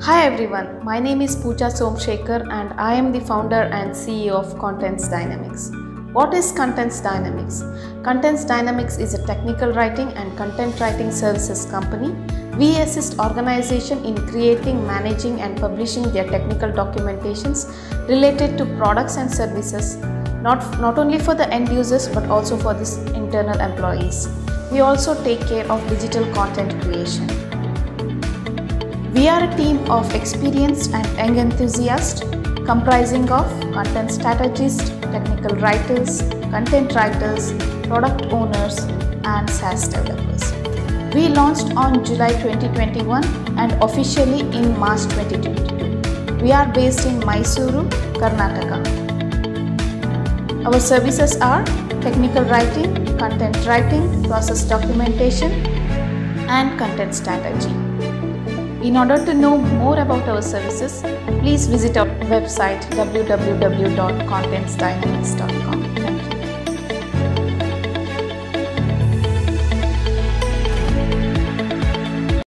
Hi everyone, my name is Pooja Somshekhar and I am the founder and CEO of Contents Dynamics. What is Contents Dynamics? Contents Dynamics is a technical writing and content writing services company. We assist organizations in creating, managing and publishing their technical documentations related to products and services not, not only for the end users but also for the internal employees. We also take care of digital content creation. We are a team of experienced and young enthusiasts comprising of content strategists, technical writers, content writers, product owners, and SaaS developers. We launched on July 2021 and officially in March 2022. We are based in Mysuru, Karnataka. Our services are technical writing, content writing, process documentation, and content strategy. In order to know more about our services, please visit our website www.contentsdynamics.com.